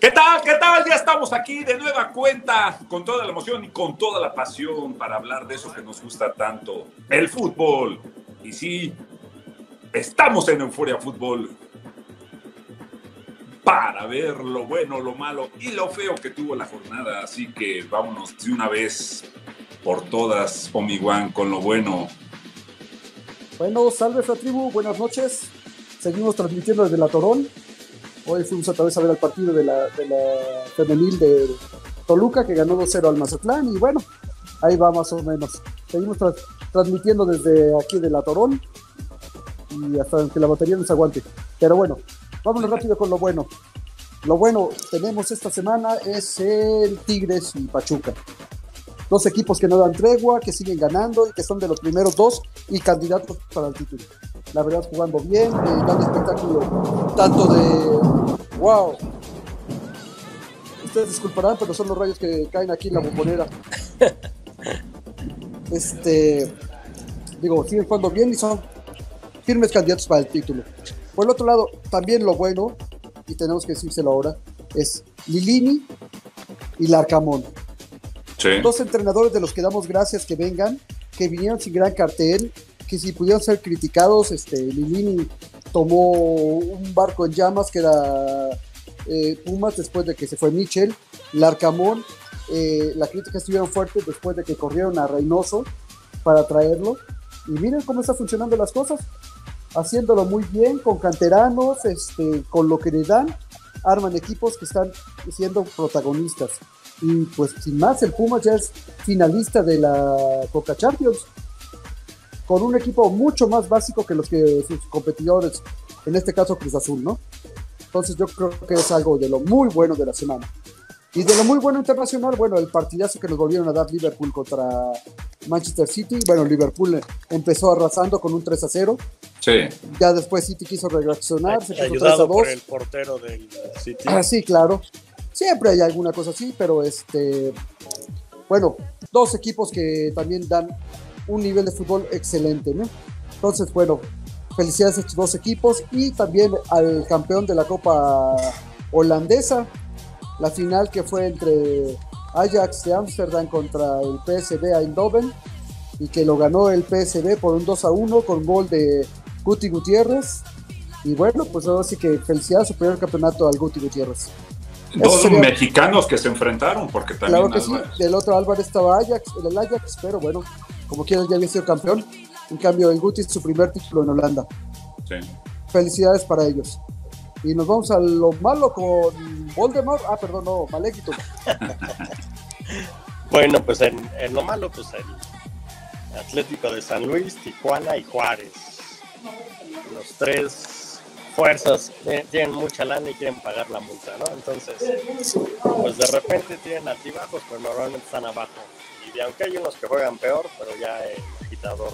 ¿Qué tal? ¿Qué tal? Ya estamos aquí de nueva cuenta, con toda la emoción y con toda la pasión para hablar de eso que nos gusta tanto, el fútbol. Y sí, estamos en Euforia Fútbol para ver lo bueno, lo malo y lo feo que tuvo la jornada. Así que vámonos de una vez por todas, Omi-Wan, con lo bueno. Bueno, salve tribu, buenas noches. Seguimos transmitiendo desde la Torón. Hoy fuimos otra vez a ver el partido de la, de la femenil de Toluca, que ganó 2-0 al Mazatlán. Y bueno, ahí va más o menos. Seguimos transmitiendo desde aquí de la Torón y hasta que la batería nos aguante. Pero bueno, vámonos rápido con lo bueno. Lo bueno tenemos esta semana es el Tigres y Pachuca. Dos equipos que no dan tregua, que siguen ganando y que son de los primeros dos y candidatos para el título. La verdad, jugando bien, eh, dando espectáculo tanto de. ¡Wow! Ustedes disculparán, pero son los rayos que caen aquí en la bombonera. este. Digo, siguen jugando bien y son firmes candidatos para el título. Por el otro lado, también lo bueno, y tenemos que decírselo ahora, es Lilini y Larcamón. Dos entrenadores de los que damos gracias que vengan, que vinieron sin gran cartel, que si pudieron ser criticados, este, Lilini tomó un barco en llamas que era eh, Pumas después de que se fue Michel, Larcamón, eh, la crítica estuvieron fuertes después de que corrieron a Reynoso para traerlo. Y miren cómo están funcionando las cosas haciéndolo muy bien con canteranos, este, con lo que le dan, arman equipos que están siendo protagonistas. Y pues sin más, el Pumas ya es finalista de la Coca Champions, con un equipo mucho más básico que los que sus competidores, en este caso Cruz Azul, ¿no? Entonces yo creo que es algo de lo muy bueno de la semana. Y de lo muy bueno internacional, bueno, el partidazo que nos volvieron a dar Liverpool contra Manchester City. Bueno, Liverpool empezó arrasando con un 3 a 0. Sí. Ya después City quiso reaccionar, se puso 3 a 2. por el portero del City. Ah, sí, claro. Siempre hay alguna cosa así, pero este. Bueno, dos equipos que también dan un nivel de fútbol excelente. Entonces, bueno, felicidades a estos dos equipos y también al campeón de la Copa Holandesa, la final que fue entre Ajax de Ámsterdam contra el PSV Eindhoven y que lo ganó el PSV por un 2 a 1 con gol de Guti Gutiérrez. Y bueno, pues ahora sí que felicidades su primer campeonato al Guti Gutiérrez. Dos mexicanos que se enfrentaron, porque también. Claro que sí, del otro Álvarez estaba Ajax, el Ajax, pero bueno, como quieras ya había sido campeón. En cambio, el Guti es su primer título en Holanda. Sí. Felicidades para ellos. Y nos vamos a lo malo con Voldemort. Ah, perdón, no, Maléquito. bueno, pues en, lo malo, pues el Atlético de San Luis, Tijuana y Juárez. Los tres fuerzas tienen mucha lana y quieren pagar la multa, ¿no? Entonces, pues de repente tienen altibajos, pero normalmente están abajo. Y aunque hay unos que juegan peor, pero ya el agitador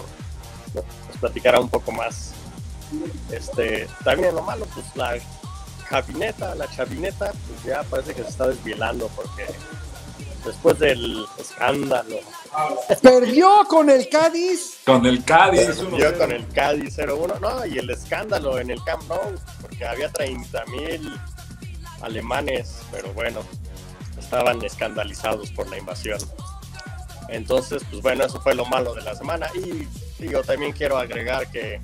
nos platicará un poco más. Este, también lo malo, pues la chavineta, la chavineta, pues ya parece que se está desvielando porque después del escándalo. Perdió con el Cádiz. Con el Cádiz. Perdió con el Cádiz 0-1. No, y el escándalo en el Camp Nou, porque había 30 mil alemanes, pero bueno, estaban escandalizados por la invasión. Entonces, pues bueno, eso fue lo malo de la semana. Y digo, también quiero agregar que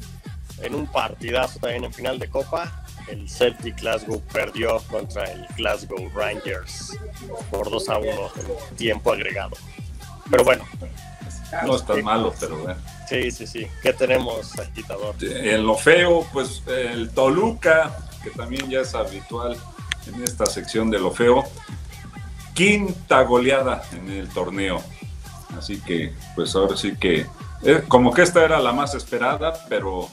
en un partidazo también en final de Copa, el Celtic Glasgow perdió contra el Glasgow Rangers por 2 a 1 en tiempo agregado. Pero bueno. No es tan malo, pero bueno. Sí, sí, sí. ¿Qué tenemos, agitador? En lo feo, pues el Toluca, que también ya es habitual en esta sección de lo feo. Quinta goleada en el torneo. Así que, pues ahora sí que, eh, como que esta era la más esperada, pero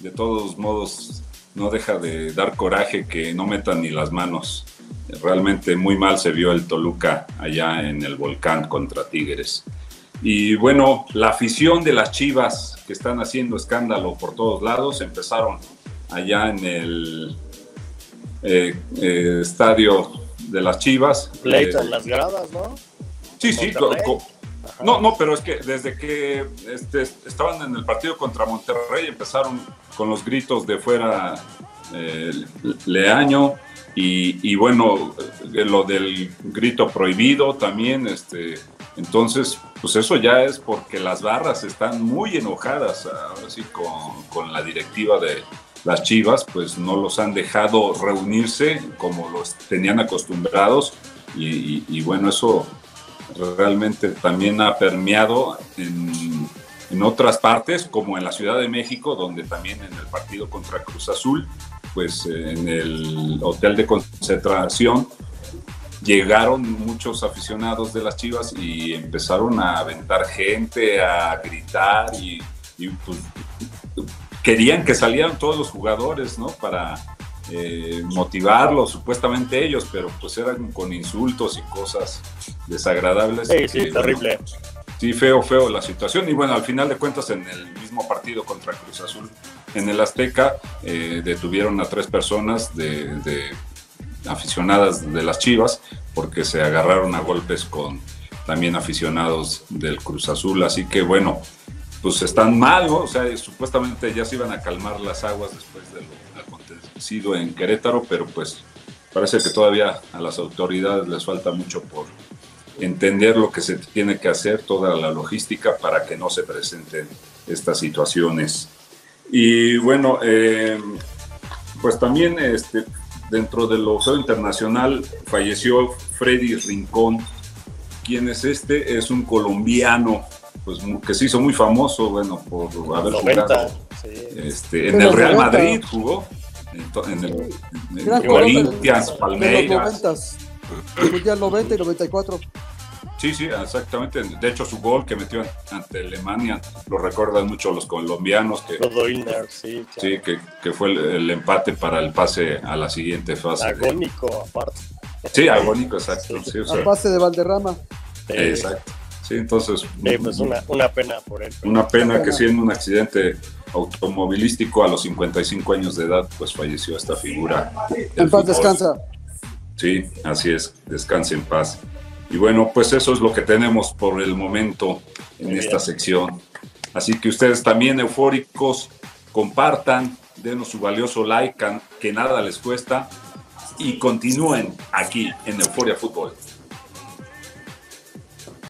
de todos modos no deja de dar coraje que no metan ni las manos. Realmente muy mal se vio el Toluca allá en el volcán contra Tigres. Y bueno, la afición de las Chivas que están haciendo escándalo por todos lados empezaron allá en el eh, eh, estadio de las Chivas. Pleito en las gradas, ¿no? Sí, sí, No, no, pero es que desde que este, estaban en el partido contra Monterrey empezaron con los gritos de fuera eh, Leaño y, bueno, eh, lo del grito prohibido también, este, entonces, pues eso ya es porque las barras están muy enojadas así con, con la directiva de las Chivas, pues no los han dejado reunirse como los tenían acostumbrados y, bueno, eso realmente también ha permeado en, en, otras partes, como en la Ciudad de México, donde también en el partido contra Cruz Azul, pues en el hotel de concentración llegaron muchos aficionados de las Chivas y empezaron a aventar gente, a gritar y, pues, querían que salieran todos los jugadores, ¿no? Para eh, motivarlos, supuestamente ellos, pero pues eran con insultos y cosas desagradables. Sí, sí, terrible. Sí, feo, feo la situación. Y bueno, al final de cuentas, en el mismo partido contra Cruz Azul, en el Azteca, eh, detuvieron a tres personas de, aficionadas de las Chivas, porque se agarraron a golpes con también aficionados del Cruz Azul. Así que bueno, pues están mal, ¿no? O sea, supuestamente ya se iban a calmar las aguas después de lo sido en Querétaro, pero pues parece que todavía a las autoridades les falta mucho por entender lo que se tiene que hacer, toda la logística para que no se presenten estas situaciones. Y bueno, eh, pues también este, dentro del Museo Internacional falleció Freddy Rincón. ¿Quién es este? Es un colombiano pues, que se hizo muy famoso, bueno, por haber jugado este, en el Real Madrid, jugó en el, en Corinthians, Palmeiras. Mundial 90 y 94. Sí, sí, exactamente. De hecho, su gol que metió ante Alemania lo recuerdan mucho los colombianos. Que, sí. Sí, que, que fue el, empate para el pase a la siguiente fase. Agónico, aparte. Sí, agónico, exacto. Sí, o pase de Valderrama. Exacto. Sí, entonces. pues una, una pena por él. Una pena que siendo un accidente automovilístico a los 55 años de edad, pues falleció esta figura. En paz descansa. Sí, así es, descanse en paz. Y bueno, pues eso es lo que tenemos por el momento en esta sección. Así que ustedes también eufóricos, compartan, denos su valioso like, que nada les cuesta, y continúen aquí en Euforia Fútbol.